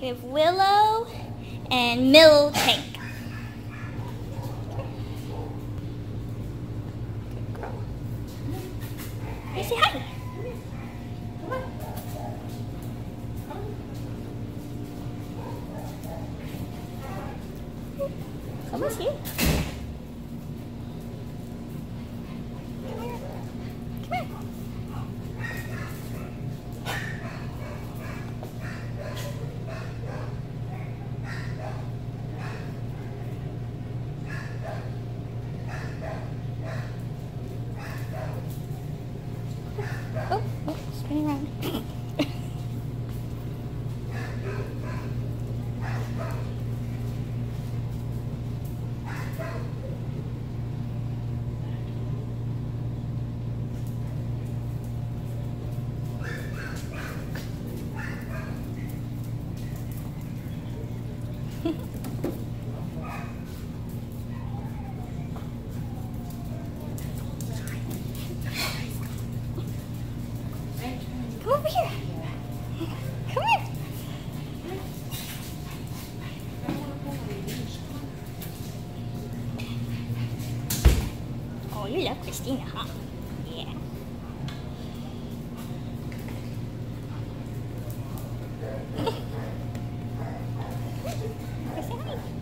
We have Willow and Miltank. Hey, say hi. Almost here. Come here. Come here. Oh, oh, spinning around. Come over here. Come here. Oh, you love Christina, huh? Yeah. Christina.